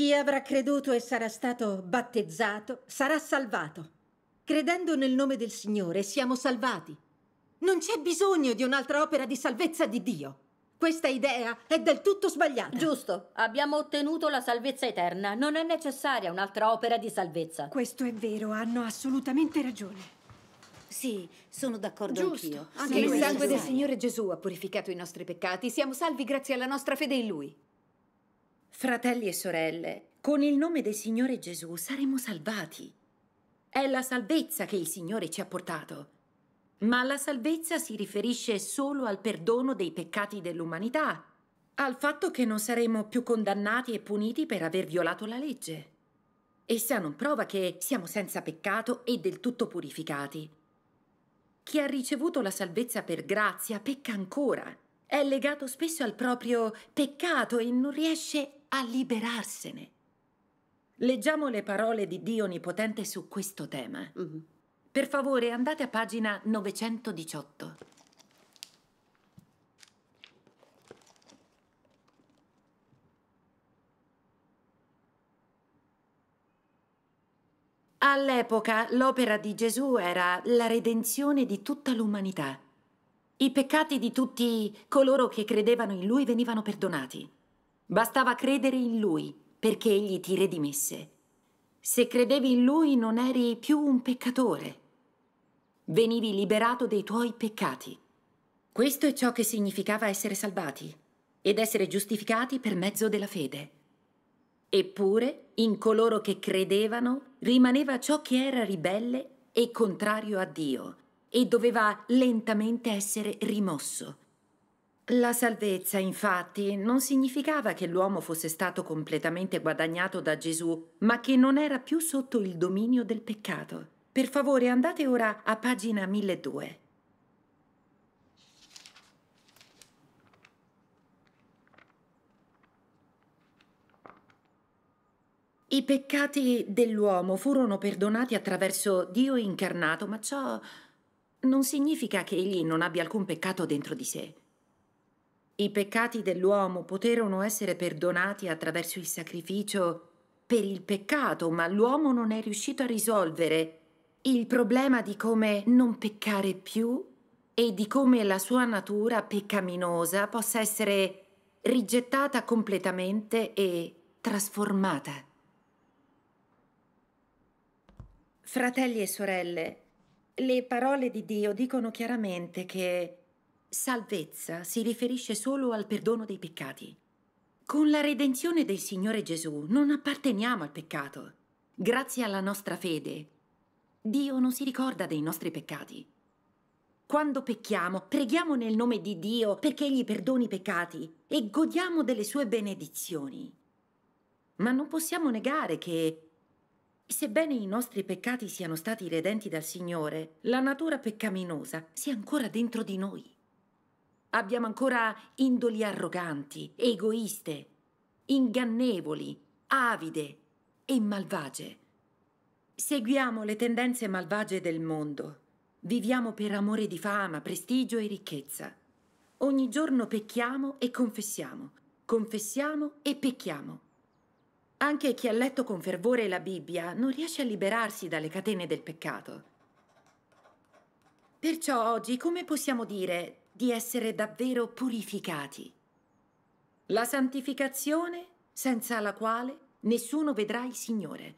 Chi avrà creduto e sarà stato battezzato sarà salvato. Credendo nel nome del Signore siamo salvati. Non c'è bisogno di un'altra opera di salvezza di Dio. Questa idea è del tutto sbagliata. Giusto, abbiamo ottenuto la salvezza eterna. Non è necessaria un'altra opera di salvezza. Questo è vero, hanno assolutamente ragione. Sì, sono d'accordo Giusto. anch'io. Anche il sangue del. Signore Gesù ha purificato i nostri peccati. Siamo salvi grazie alla nostra fede in Lui. Fratelli e sorelle, con il nome del Signore Gesù saremo salvati. È la salvezza che il Signore ci ha portato. Ma la salvezza si riferisce solo al perdono dei peccati dell'umanità, al fatto che non saremo più condannati e puniti per aver violato la legge. Essa non prova che siamo senza peccato e del tutto purificati. Chi ha ricevuto la salvezza per grazia pecca ancora. È legato spesso al proprio peccato e non riesce a liberarsene. Leggiamo le parole di Dio Onnipotente su questo tema. Mhm. Per favore, andate a pagina 918. All'epoca l'opera di Gesù era la redenzione di tutta l'umanità. I peccati di tutti coloro che credevano in Lui venivano perdonati. Bastava credere in Lui perché Egli ti redimesse. Se credevi in Lui non eri più un peccatore. Venivi liberato dei tuoi peccati. Questo è ciò che significava essere salvati ed essere giustificati per mezzo della fede. Eppure, in coloro che credevano rimaneva ciò che era ribelle e contrario a Dio e doveva lentamente essere rimosso. La salvezza, infatti, non significava che l'uomo fosse stato completamente guadagnato da Gesù, ma che non era più sotto il dominio del peccato. Per favore, andate ora a pagina 1200. I peccati dell'uomo furono perdonati attraverso Dio incarnato, ma ciò non significa che egli non abbia alcun peccato dentro di sé. I peccati dell'uomo poterono essere perdonati attraverso il sacrificio per il peccato, ma l'uomo non è riuscito a risolvere il problema di come non peccare più e di come la sua natura peccaminosa possa essere rigettata completamente e trasformata. Fratelli e sorelle, le parole di Dio dicono chiaramente che salvezza si riferisce solo al perdono dei peccati. Con la redenzione del Signore Gesù non apparteniamo al peccato. Grazie alla nostra fede, Dio non si ricorda dei nostri peccati. Quando pecchiamo, preghiamo nel nome di Dio perché Egli perdoni i peccati e godiamo delle sue benedizioni. Ma non possiamo negare che Sebbene i nostri peccati siano stati redenti dal Signore, la natura peccaminosa sia ancora dentro di noi. Abbiamo ancora indoli arroganti, egoiste, ingannevoli, avide e malvagie. Seguiamo le tendenze malvagie del mondo. Viviamo per amore di fama, prestigio e ricchezza. Ogni giorno pecchiamo e confessiamo, confessiamo e pecchiamo. Anche chi ha letto con fervore la Bibbia non riesce a liberarsi dalle catene del peccato. Perciò oggi come possiamo dire di essere davvero purificati? La santificazione senza la quale nessuno vedrà il Signore.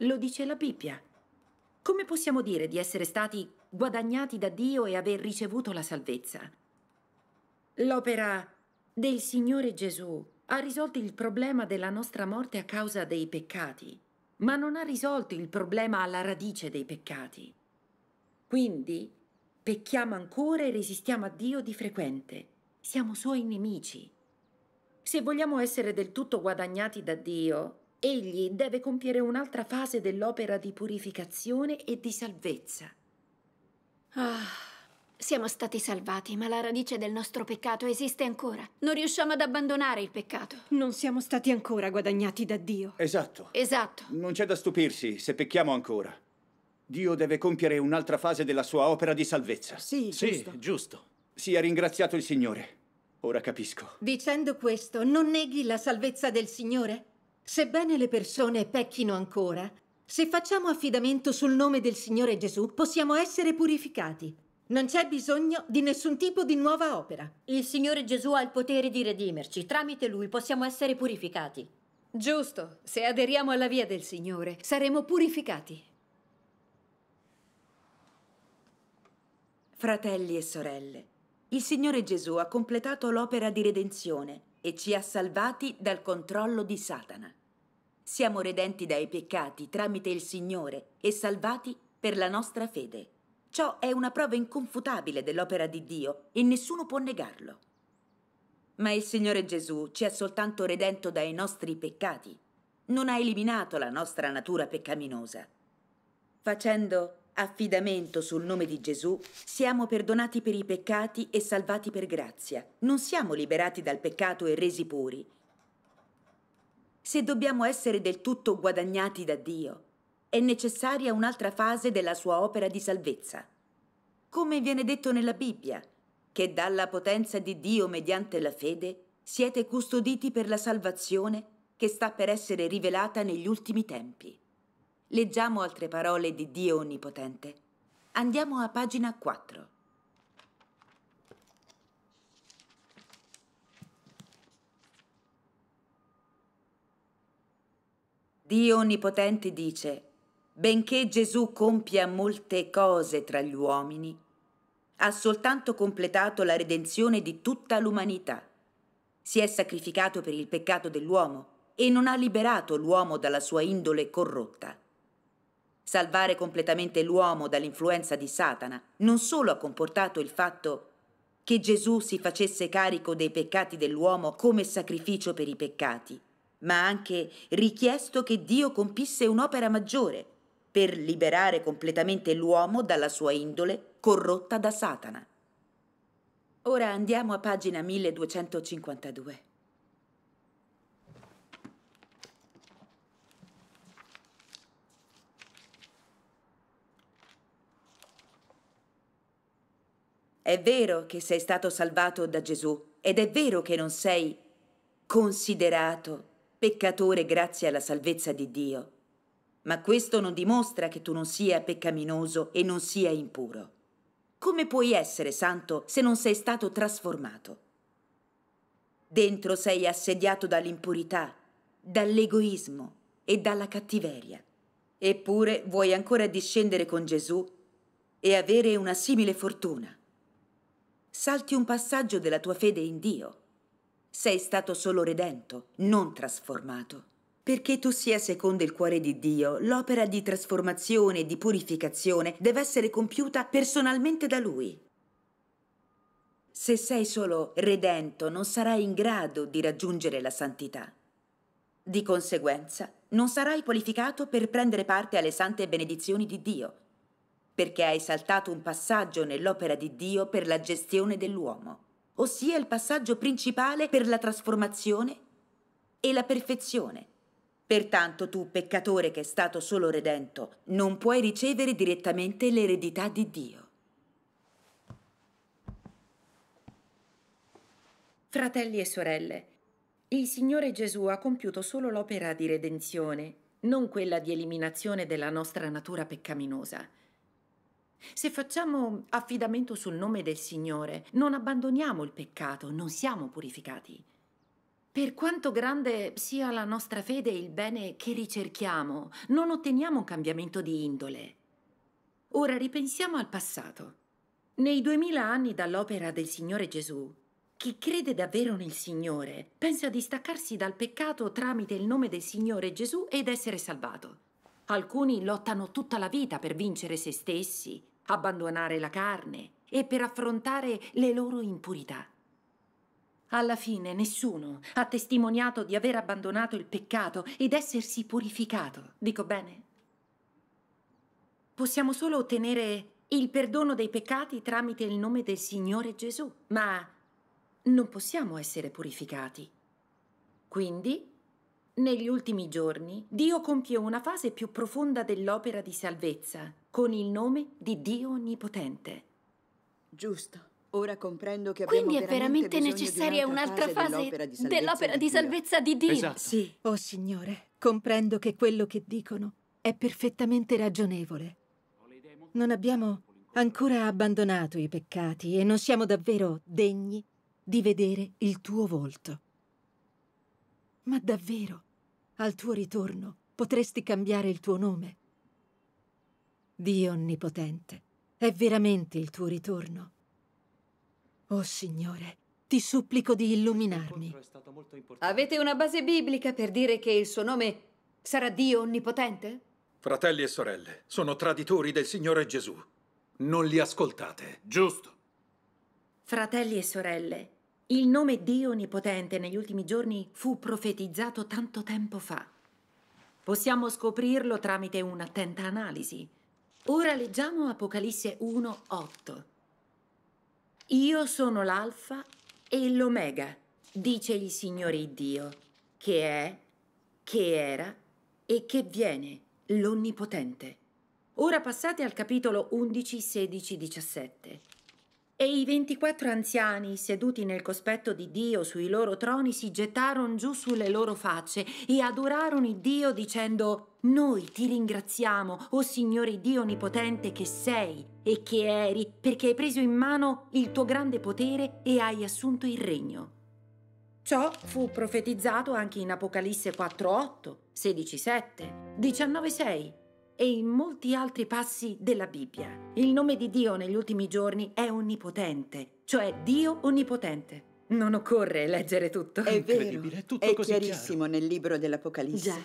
Lo dice la Bibbia. Come possiamo dire di essere stati guadagnati da Dio e aver ricevuto la salvezza? L'opera del Signore Gesù ha risolto il problema della nostra morte a causa dei peccati, ma non ha risolto il problema alla radice dei peccati. Quindi pecchiamo ancora e resistiamo a Dio di frequente. Siamo suoi nemici. Se vogliamo essere del tutto guadagnati da Dio, Egli deve compiere un'altra fase dell'opera di purificazione e di salvezza. Ah, siamo stati salvati, ma la radice del nostro peccato esiste ancora. Non riusciamo ad abbandonare il peccato. Non siamo stati ancora guadagnati da Dio. Esatto. Esatto. Non c'è da stupirsi se pecchiamo ancora. Dio deve compiere un'altra fase della sua opera di salvezza. Sì, Sì, giusto. giusto. Sia ringraziato il Signore. Ora capisco. Dicendo questo, non neghi la salvezza del Signore? Sebbene le persone pecchino ancora, se facciamo affidamento sul nome del Signore Gesù, possiamo essere purificati. Non c'è bisogno di nessun tipo di nuova opera. Il Signore Gesù ha il potere di redimerci. Tramite Lui possiamo essere purificati. Giusto, se aderiamo alla via del Signore, saremo purificati. Fratelli e sorelle, il Signore Gesù ha completato l'opera di redenzione e ci ha salvati dal controllo di Satana. Siamo redenti dai peccati tramite il Signore e salvati per la nostra fede. Ciò è una prova inconfutabile dell'opera di Dio e nessuno può negarlo. Ma il Signore Gesù ci ha soltanto redento dai nostri peccati. Non ha eliminato la nostra natura peccaminosa. Facendo affidamento sul nome di Gesù, siamo perdonati per i peccati e salvati per grazia. Non siamo liberati dal peccato e resi puri. Se dobbiamo essere del tutto guadagnati da Dio, è necessaria un'altra fase della sua opera di salvezza. Come viene detto nella Bibbia, che dalla potenza di Dio mediante la fede siete custoditi per la salvazione che sta per essere rivelata negli ultimi tempi. Leggiamo altre parole di Dio Onnipotente. Andiamo a pagina 4. Dio Onnipotente dice, benché Gesù compia molte cose tra gli uomini, ha soltanto completato la redenzione di tutta l'umanità. Si è sacrificato per il peccato dell'uomo e non ha liberato l'uomo dalla sua indole corrotta. Salvare completamente l'uomo dall'influenza di Satana non solo ha comportato il fatto che Gesù si facesse carico dei peccati dell'uomo come sacrificio per i peccati, ma ha anche richiesto che Dio compisse un'opera maggiore per liberare completamente l'uomo dalla sua indole corrotta da Satana. Ora andiamo a pagina 1252. È vero che sei stato salvato da Gesù ed è vero che non sei considerato peccatore grazie alla salvezza di Dio. Ma questo non dimostra che tu non sia peccaminoso e non sia impuro. Come puoi essere santo se non sei stato trasformato? Dentro sei assediato dall'impurità, dall'egoismo e dalla cattiveria. Eppure vuoi ancora discendere con Gesù e avere una simile fortuna. Salti un passaggio della tua fede in Dio. Sei stato solo redento, non trasformato. Perché tu sia secondo il cuore di Dio, l'opera di trasformazione e di purificazione deve essere compiuta personalmente da Lui. Se sei solo redento, non sarai in grado di raggiungere la santità. Di conseguenza, non sarai qualificato per prendere parte alle sante benedizioni di Dio, perché hai saltato un passaggio nell'opera di Dio per la gestione dell'uomo, ossia il passaggio principale per la trasformazione e la perfezione Pertanto tu, peccatore che è stato solo redento, non puoi ricevere direttamente l'eredità di Dio. Fratelli e sorelle, il Signore Gesù ha compiuto solo l'opera di redenzione, non quella di eliminazione della nostra natura peccaminosa. Se facciamo affidamento sul nome del Signore, non abbandoniamo il peccato, non siamo purificati. Per quanto grande sia la nostra fede e il bene che ricerchiamo, non otteniamo un cambiamento di indole. Ora ripensiamo al passato. Nei duemila anni dall'opera del Signore Gesù, chi crede davvero nel Signore pensa di staccarsi dal peccato tramite il nome del Signore Gesù ed essere salvato. Alcuni lottano tutta la vita per vincere se stessi, abbandonare la carne e per affrontare le loro impurità. Alla fine nessuno ha testimoniato di aver abbandonato il peccato ed essersi purificato. Dico bene? Possiamo solo ottenere il perdono dei peccati tramite il nome del Signore Gesù, ma non possiamo essere purificati. Quindi, negli ultimi giorni, Dio compie una fase più profonda dell'opera di salvezza con il nome di Dio Onnipotente. Giusto. Ora comprendo che abbiamo Quindi è veramente di necessaria un'altra fase dell'opera di salvezza, dell'opera di Dio. salvezza di Dio. Esatto. Sì. Oh Signore, comprendo che quello che dicono è perfettamente ragionevole. Non abbiamo ancora abbandonato i peccati e non siamo davvero degni di vedere il tuo volto. Ma davvero, al tuo ritorno, potresti cambiare il tuo nome? Dio Onnipotente, è veramente il tuo ritorno? Oh Signore, ti supplico di illuminarmi. Avete una base biblica per dire che il suo nome sarà Dio Onnipotente? Fratelli e sorelle, sono traditori del Signore Gesù. Non li ascoltate. Giusto. Fratelli e sorelle, il nome Dio Onnipotente negli ultimi giorni fu profetizzato tanto tempo fa. Possiamo scoprirlo tramite un'attenta analisi. Ora leggiamo Apocalisse 1:8. Io sono l'Alfa e l'Omega, dice il Signore Dio, che è, che era e che viene, l'Onnipotente. Ora passate al capitolo 11, 16, 17. E i 24 anziani, seduti nel cospetto di Dio sui loro troni, si gettarono giù sulle loro facce e adorarono il Dio dicendo Noi ti ringraziamo, o Signore Dio Onnipotente, che sei e che eri, perché hai preso in mano il tuo grande potere e hai assunto il regno. Ciò fu profetizzato anche in Apocalisse 4.8, 16.7, 19.6 e in molti altri passi della Bibbia. Il nome di Dio negli ultimi giorni è onnipotente, cioè Dio onnipotente. Non occorre leggere tutto. È vero, è tutto è così chiarissimo nel libro dell'Apocalisse. Già.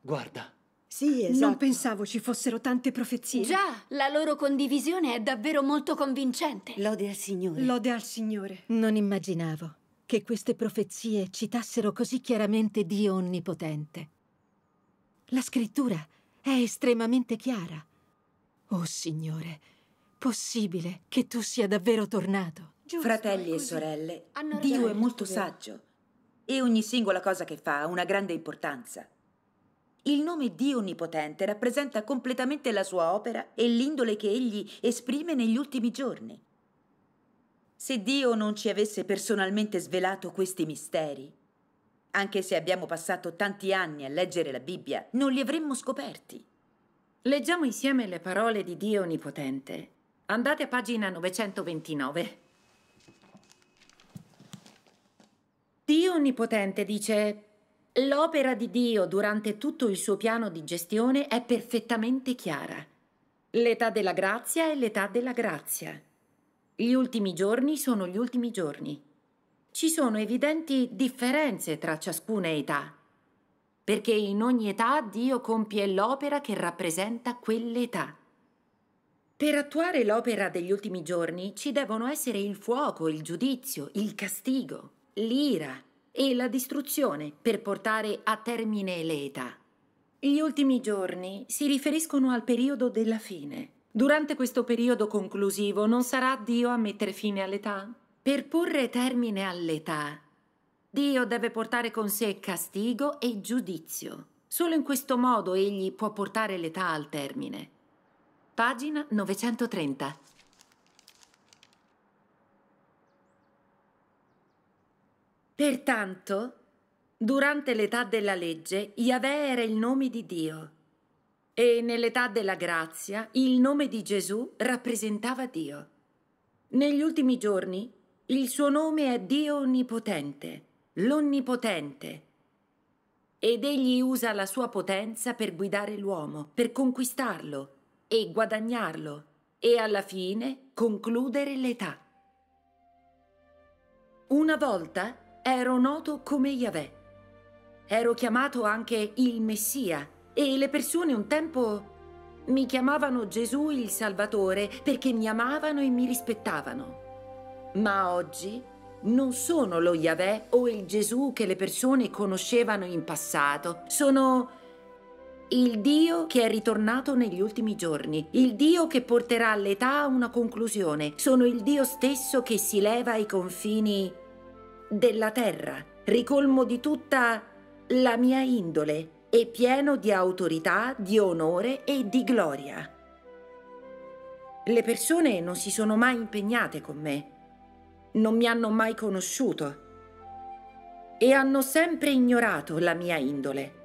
Guarda, Sì, esatto. Non pensavo ci fossero tante profezie. Già, la loro condivisione è davvero molto convincente. Lode al Signore. Lode al Signore. Non immaginavo che queste profezie citassero così chiaramente Dio Onnipotente. La scrittura è estremamente chiara. Oh Signore, possibile che tu sia davvero tornato? Fratelli e sorelle, Hanno Dio è molto saggio e ogni singola cosa che fa ha una grande importanza. Il nome Dio Onnipotente rappresenta completamente la sua opera e l'indole che egli esprime negli ultimi giorni. Se Dio non ci avesse personalmente svelato questi misteri, anche se abbiamo passato tanti anni a leggere la Bibbia, non li avremmo scoperti. Leggiamo insieme le parole di Dio Onnipotente. Andate a pagina 929. Dio Onnipotente dice, l'opera di Dio durante tutto il suo piano di gestione è perfettamente chiara. L'età della grazia è l'età della grazia. Gli ultimi giorni sono gli ultimi giorni. Ci sono evidenti differenze tra ciascuna età, perché in ogni età Dio compie l'opera che rappresenta quell'età. Per attuare l'opera degli ultimi giorni ci devono essere il fuoco, il giudizio, il castigo, l'ira e la distruzione per portare a termine le età. Gli ultimi giorni si riferiscono al periodo della fine. Durante questo periodo conclusivo non sarà Dio a mettere fine all'età? Per porre termine all'età, Dio deve portare con sé castigo e giudizio. Solo in questo modo egli può portare l'età al termine. Pagina 930. Pertanto, durante l'età della legge, Yahweh era il nome di Dio e nell'età della grazia il nome di Gesù rappresentava Dio. Negli ultimi giorni il suo nome è Dio Onnipotente, l'Onnipotente. Ed egli usa la sua potenza per guidare l'uomo, per conquistarlo e guadagnarlo e alla fine concludere l'età. Una volta ero noto come Yahweh. Ero chiamato anche il Messia e le persone un tempo mi chiamavano Gesù il Salvatore perché mi amavano e mi rispettavano. Ma oggi non sono lo Yahweh o il Gesù che le persone conoscevano in passato. Sono il Dio che è ritornato negli ultimi giorni, il Dio che porterà l'età a una conclusione. Sono il Dio stesso che si leva ai confini della terra, ricolmo di tutta la mia indole e pieno di autorità, di onore e di gloria. Le persone non si sono mai impegnate con me non mi hanno mai conosciuto e hanno sempre ignorato la mia indole.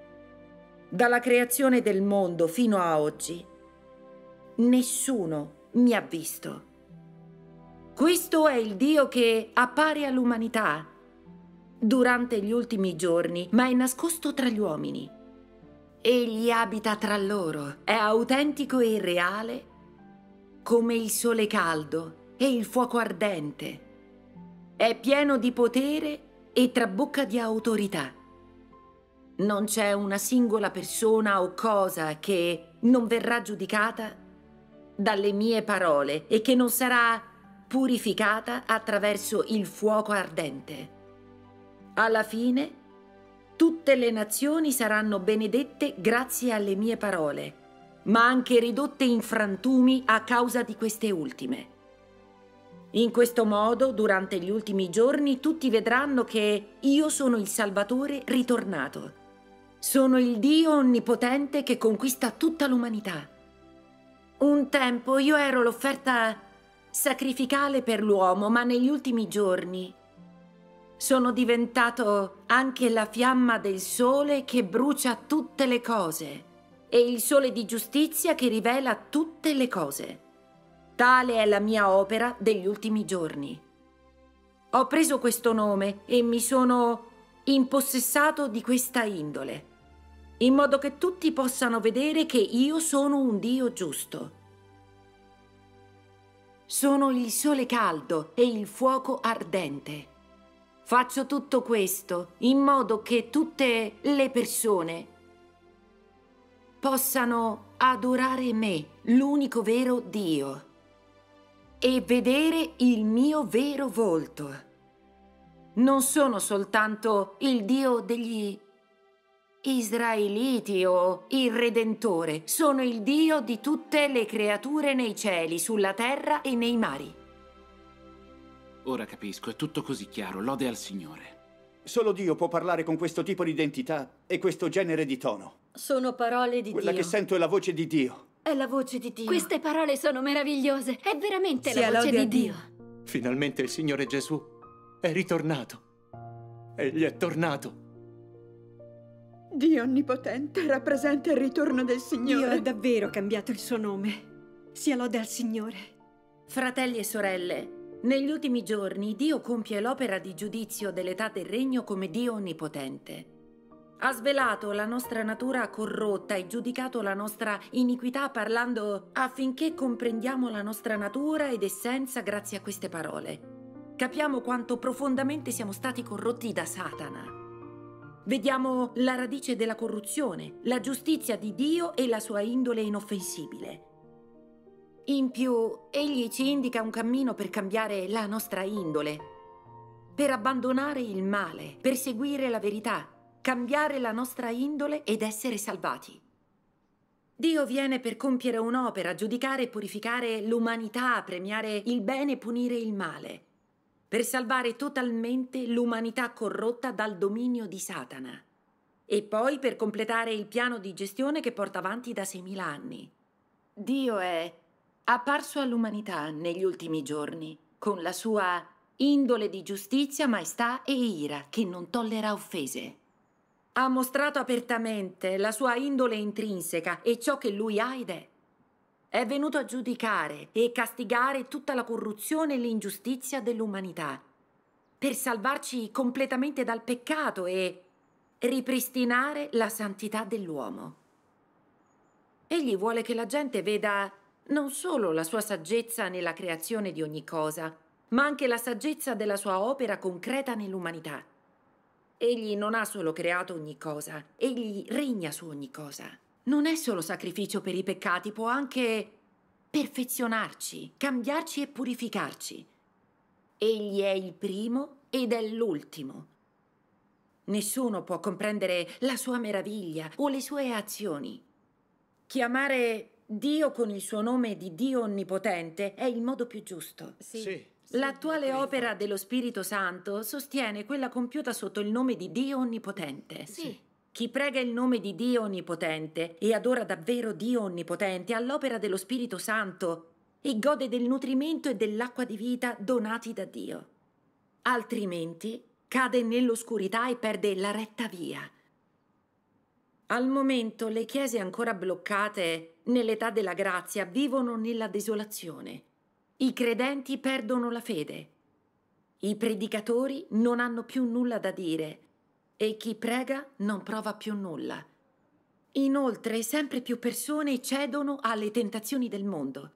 Dalla creazione del mondo fino a oggi, nessuno mi ha visto. Questo è il Dio che appare all'umanità durante gli ultimi giorni, ma è nascosto tra gli uomini. Egli abita tra loro, è autentico e reale come il sole caldo e il fuoco ardente. È pieno di potere e trabocca di autorità. Non c'è una singola persona o cosa che non verrà giudicata dalle mie parole e che non sarà purificata attraverso il fuoco ardente. Alla fine, tutte le nazioni saranno benedette grazie alle mie parole, ma anche ridotte in frantumi a causa di queste ultime. In questo modo, durante gli ultimi giorni, tutti vedranno che io sono il Salvatore ritornato. Sono il Dio onnipotente che conquista tutta l'umanità. Un tempo io ero l'offerta sacrificale per l'uomo, ma negli ultimi giorni sono diventato anche la fiamma del sole che brucia tutte le cose e il sole di giustizia che rivela tutte le cose. Tale è la mia opera degli ultimi giorni. Ho preso questo nome e mi sono impossessato di questa indole, in modo che tutti possano vedere che io sono un Dio giusto. Sono il sole caldo e il fuoco ardente. Faccio tutto questo in modo che tutte le persone possano adorare me, l'unico vero Dio, e vedere il mio vero volto. Non sono soltanto il Dio degli Israeliti o il Redentore, sono il Dio di tutte le creature nei cieli, sulla terra e nei mari. Ora capisco, è tutto così chiaro. Lode al Signore. Solo Dio può parlare con questo tipo di identità e questo genere di tono. Sono parole di Quella Dio. che sento è la voce di Dio. È la voce di Dio. Queste parole sono meravigliose. È veramente Sia la voce di Dio. Dio. Finalmente il Signore Gesù è ritornato. Egli è tornato. Dio Onnipotente rappresenta il ritorno del Dio Signore. ha davvero cambiato il suo nome. Sia lode al Signore. Fratelli e sorelle, negli ultimi giorni Dio compie l'opera di giudizio dell'età del regno come Dio onnipotente. Ha svelato la nostra natura corrotta e giudicato la nostra iniquità parlando affinché comprendiamo la nostra natura ed essenza grazie a queste parole. Capiamo quanto profondamente siamo stati corrotti da Satana. Vediamo la radice della corruzione, la giustizia di Dio e la sua indole inoffensibile. In più, egli ci indica un cammino per cambiare la nostra indole, per abbandonare il male, per seguire la verità, cambiare la nostra indole ed essere salvati. Dio viene per compiere un'opera, giudicare e purificare l'umanità, premiare il bene e punire il male, per salvare totalmente l'umanità corrotta dal dominio di Satana e poi per completare il piano di gestione che porta avanti da 6.000 anni. Dio è apparso all'umanità negli ultimi giorni con la sua indole di giustizia, maestà e ira che non tollera offese. Ha mostrato apertamente la sua indole intrinseca e ciò che lui ha ed è. È venuto a giudicare e castigare tutta la corruzione e l'ingiustizia dell'umanità, per salvarci completamente dal peccato e ripristinare la santità dell'uomo. Egli vuole che la gente veda non solo la sua saggezza nella creazione di ogni cosa, ma anche la saggezza della sua opera concreta nell'umanità. Egli non ha solo creato ogni cosa, egli regna su ogni cosa. Non è solo sacrificio per i peccati, può anche perfezionarci, cambiarci e purificarci. Egli è il primo ed è l'ultimo. Nessuno può comprendere la sua meraviglia o le sue azioni. Chiamare Dio con il suo nome di Dio Onnipotente è il modo più giusto. Sì. L'attuale opera dello Spirito Santo sostiene quella compiuta sotto il nome di Dio Onnipotente. Sì. Chi prega il nome di Dio Onnipotente e adora davvero Dio Onnipotente all'opera dello Spirito Santo e gode del nutrimento e dell'acqua di vita donati da Dio. altrimenti cade nell'oscurità e perde la retta via. Al momento le chiese ancora bloccate nell'età della grazia vivono nella desolazione. I credenti perdono la fede. I predicatori non hanno più nulla da dire e chi prega non prova più nulla. Inoltre, sempre più persone cedono alle tentazioni del mondo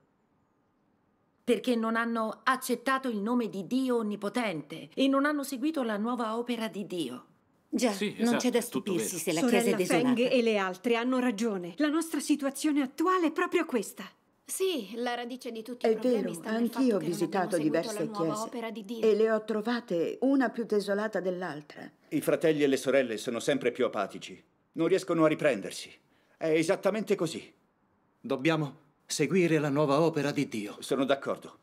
perché non hanno accettato il nome di Dio Onnipotente e non hanno seguito la nuova opera di Dio. Già, Sì, non esatto, c'è da stupirsi se la Sorella chiesa è desolata. Feng e le altre hanno ragione. La nostra situazione attuale è proprio questa. Sì, la radice di tutti È i problemi vero, sta nel anch'io fatto ho visitato diverse chiese opera di Dio. e le ho trovate una più desolata dell'altra. I fratelli e le sorelle sono sempre più apatici. Non riescono a riprendersi. È esattamente così. Dobbiamo seguire la nuova opera di Dio. Sono d'accordo.